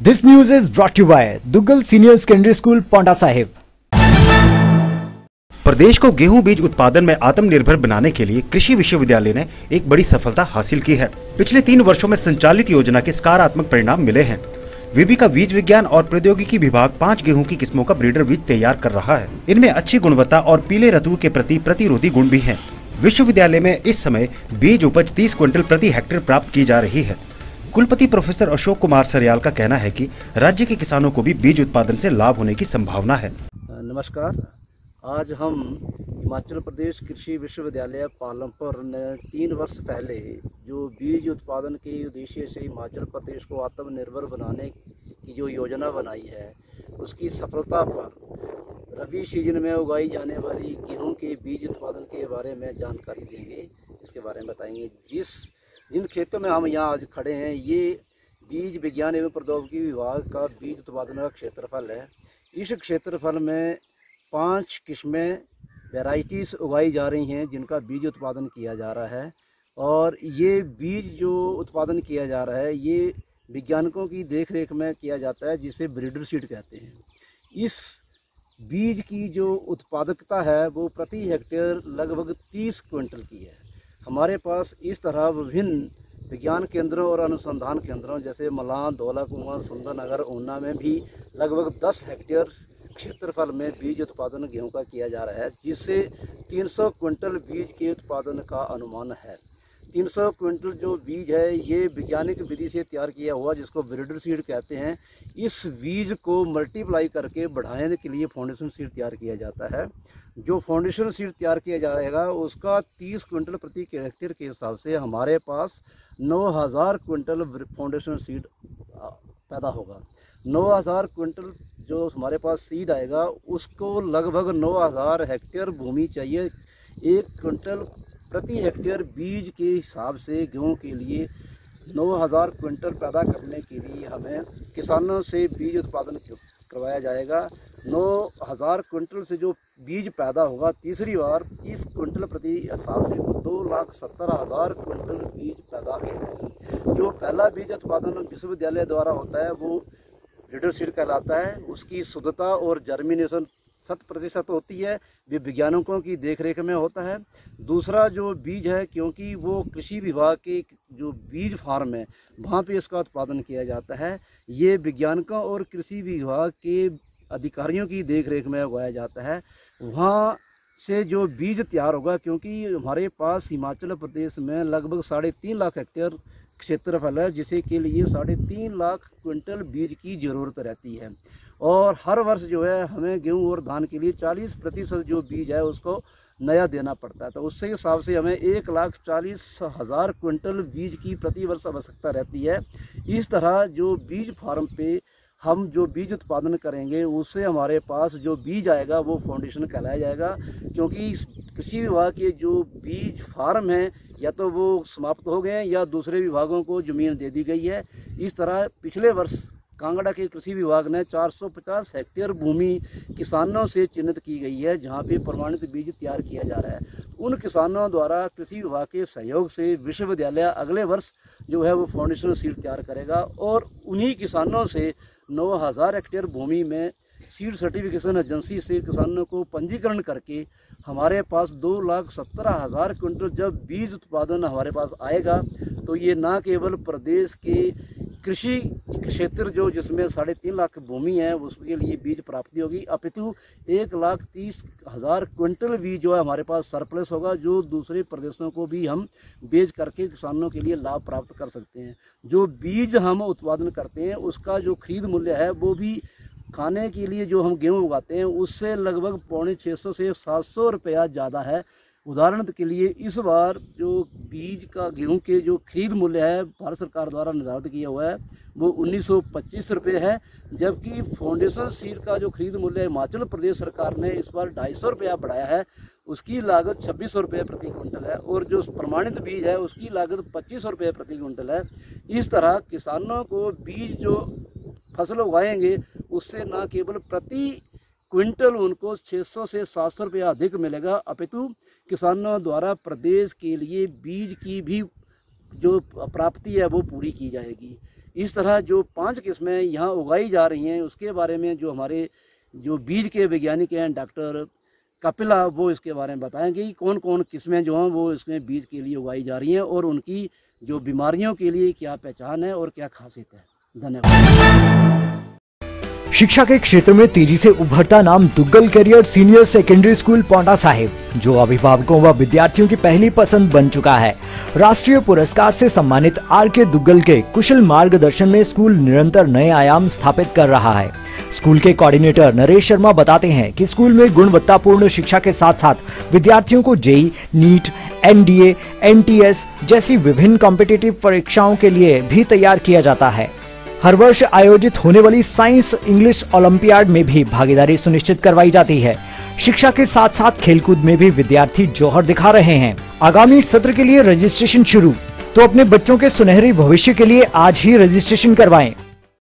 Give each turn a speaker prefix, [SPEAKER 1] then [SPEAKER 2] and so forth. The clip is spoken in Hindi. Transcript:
[SPEAKER 1] This news is brought to you by Dugal Senior Secondary School, Ponda.
[SPEAKER 2] प्रदेश को गेहूँ बीज उत्पादन में आत्मनिर्भर बनाने के लिए कृषि विश्वविद्यालय ने एक बड़ी सफलता हासिल की है। पिछले तीन वर्षों में संचालित योजना के सकारात्मक परिणाम मिले हैं। विबी का बीज विज्ञान और प्रौद्योगिकी विभाग पाँच गेहूँ की किस्मों का ब्रीडर बीज तैयार कर रहा है। इनमें अच्छी गुणवत्ता और पीले रतु के प्रति प्रतिरोधी गुण भी है। विश्वविद्यालय में इस समय बीज उपज 30 क्विंटल प्रति हेक्टेयर प्राप्त की जा रही है। कुलपति प्रोफेसर अशोक कुमार सरियाल का कहना है कि राज्य के किसानों को भी बीज उत्पादन से लाभ होने की संभावना है।
[SPEAKER 3] नमस्कार। आज हम हिमाचल प्रदेश कृषि विश्वविद्यालय पालमपुर ने, तीन वर्ष पहले जो बीज उत्पादन के उद्देश्य से हिमाचल प्रदेश को आत्मनिर्भर बनाने की जो योजना बनाई है, उसकी सफलता पर रबी सीज़न में उगाई जाने वाली गेहूँ के बीज उत्पादन के बारे में जानकारी देंगे। इसके बारे में बताएँगे जिस जिन खेतों में हम यहाँ आज खड़े हैं, ये बीज विज्ञान एवं प्रौद्योगिकी विभाग का बीज उत्पादन का क्षेत्रफल है। इस क्षेत्रफल में पाँच किस्में वेराइटीज़ उगाई जा रही हैं, जिनका बीज उत्पादन किया जा रहा है। और ये बीज जो उत्पादन किया जा रहा है, ये वैज्ञानिकों की देख रेख में किया जाता है, जिसे ब्रीडर सीड कहते हैं। इस बीज की जो उत्पादकता है, वो प्रति हेक्टेयर लगभग तीस क्विंटल की है। हमारे पास इस तरह विभिन्न विज्ञान केंद्रों और अनुसंधान केंद्रों, जैसे मलान धौला कुआँ सुंदरनगर, ऊना में भी लगभग 10 हेक्टेयर क्षेत्रफल में बीज उत्पादन गेहूँ का किया जा रहा है, जिससे 300 क्विंटल बीज के उत्पादन का अनुमान है। 300 क्विंटल जो बीज है, ये वैज्ञानिक विधि से तैयार किया हुआ, जिसको ब्रिडर सीड कहते हैं, इस बीज को मल्टीप्लाई करके बढ़ाने के लिए फाउंडेशन सीड तैयार किया जाता है। जो फाउंडेशन सीड तैयार किया जाएगा, उसका 30 क्विंटल प्रति हेक्टेयर के हिसाब से हमारे पास 9000 क्विंटल फाउंडेशन सीड पैदा होगा। 9000 क्विंटल जो हमारे पास सीड आएगा, उसको लगभग 9000 हेक्टेयर भूमि चाहिए। एक क्विंटल प्रति हेक्टेयर बीज के हिसाब से गेहूँ के लिए 9000 क्विंटल पैदा करने के लिए हमें किसानों से बीज उत्पादन करवाया जाएगा? नौ हज़ार क्विंटल से जो बीज पैदा होगा, तीसरी बार तीस क्विंटल प्रति हिसाब से दो लाख सत्तर हज़ार क्विंटल बीज पैदा होगा जो पहला बीज उत्पादन विश्वविद्यालय द्वारा होता है, वो लीडर सीड कहलाता है। उसकी शुद्धता और जर्मिनेशन शत प्रतिशत होती है, वे वैज्ञानिकों की देखरेख में होता है। दूसरा जो बीज है, क्योंकि वो कृषि विभाग के जो बीज फार्म है, वहाँ पे इसका उत्पादन किया जाता है। ये वैज्ञानिकों और कृषि विभाग के अधिकारियों की देखरेख में उगाया जाता है। वहाँ से जो बीज तैयार होगा, क्योंकि हमारे पास हिमाचल प्रदेश में लगभग साढ़े तीन लाख हेक्टेयर क्षेत्रफल है, जिसे के लिए साढ़े तीन लाख क्विंटल बीज की ज़रूरत रहती है। और हर वर्ष जो है हमें गेहूँ और धान के लिए 40 प्रतिशत जो बीज है उसको नया देना पड़ता है। तो उससे हिसाब से हमें एक लाख चालीस हज़ार क्विंटल बीज की प्रति वर्ष आवश्यकता रहती है। इस तरह जो बीज फार्म पे हम जो बीज उत्पादन करेंगे, उससे हमारे पास जो बीज आएगा, वो फाउंडेशन कहलाया जाएगा। क्योंकि कृषि विभाग के जो बीज फार्म हैं, या तो वो समाप्त हो गए हैं, या दूसरे विभागों को ज़मीन दे दी गई है। इस तरह पिछले वर्ष कांगड़ा के कृषि विभाग ने 450 हेक्टेयर भूमि किसानों से चिन्हित की गई है, जहाँ पे प्रमाणित बीज तैयार किया जा रहा है। उन किसानों द्वारा कृषि विभाग के सहयोग से विश्वविद्यालय अगले वर्ष जो है वो फाउंडेशन सीड तैयार करेगा और उन्हीं किसानों से नौ हज़ार हेक्टेयर भूमि में सीड सर्टिफिकेशन एजेंसी से किसानों को पंजीकरण करके हमारे पास दो लाख सत्रह हज़ार क्विंटल जब बीज उत्पादन हमारे पास आएगा तो ये ना केवल प्रदेश के कृषि क्षेत्र जो जिसमें साढ़े तीन लाख भूमि है, उसके लिए बीज प्राप्ति होगी। अपितु एक लाख तीस हज़ार क्विंटल बीज जो है हमारे पास सरप्लस होगा, जो दूसरे प्रदेशों को भी हम बेच करके किसानों के लिए लाभ प्राप्त कर सकते हैं। जो बीज हम उत्पादन करते हैं, उसका जो खरीद मूल्य है, वो भी खाने के लिए जो हम गेहूँ उगाते हैं, उससे लगभग पौने छः सौ से सात सौ रुपया ज़्यादा है। उदाहरण के लिए इस बार जो बीज का गेहूँ के जो खरीद मूल्य है, भारत सरकार द्वारा निर्धारित किया हुआ है, वो उन्नीस सौ रुपये है, जबकि फाउंडेशन सीड का जो खरीद मूल्य हिमाचल प्रदेश सरकार ने इस बार ढाई सौ रुपया बढ़ाया है। उसकी लागत छब्बीस सौ रुपये प्रति क्विंटल है और जो प्रमाणित बीज है, उसकी लागत पच्चीस सौ रुपये प्रति क्विंटल है। इस तरह किसानों को बीज जो फ़सल उगाएँगे, उससे न केवल प्रति क्विंटल उनको 600 से 700 रुपया अधिक मिलेगा, अपितु किसानों द्वारा प्रदेश के लिए बीज की भी जो प्राप्ति है, वो पूरी की जाएगी। इस तरह जो पाँच किस्में यहाँ उगाई जा रही हैं, उसके बारे में जो हमारे जो बीज के वैज्ञानिक हैं, डॉक्टर कपिला, वो इसके बारे में बताएँगे कि कौन कौन किस्में जो हैं, वो इसमें बीज के लिए उगाई जा रही हैं और उनकी जो बीमारियों के लिए क्या पहचान है और क्या खासियत है। धन्यवाद।
[SPEAKER 1] शिक्षा के क्षेत्र में तेज़ी से उभरता नाम Duggal career senior secondary school Paonta Sahib जो अभिभावकों व विद्यार्थियों की पहली पसंद बन चुका है। राष्ट्रीय पुरस्कार से सम्मानित आर के दुग्गल के कुशल मार्गदर्शन में स्कूल निरंतर नए आयाम स्थापित कर रहा है। स्कूल के कोऑर्डिनेटर नरेश शर्मा बताते हैं कि स्कूल में गुणवत्तापूर्ण शिक्षा के साथ साथ विद्यार्थियों को जेई, नीट, एनडीए, एनटीएस जैसी विभिन्न कॉम्पिटेटिव परीक्षाओं के लिए भी तैयार किया जाता है। हर वर्ष आयोजित होने वाली साइंस इंग्लिश ओलंपियाड में भी भागीदारी सुनिश्चित करवाई जाती है। शिक्षा के साथ साथ खेलकूद में भी विद्यार्थी जौहर दिखा रहे हैं। आगामी सत्र के लिए रजिस्ट्रेशन शुरू। तो अपने बच्चों के सुनहरी भविष्य के लिए आज ही रजिस्ट्रेशन करवाएँ।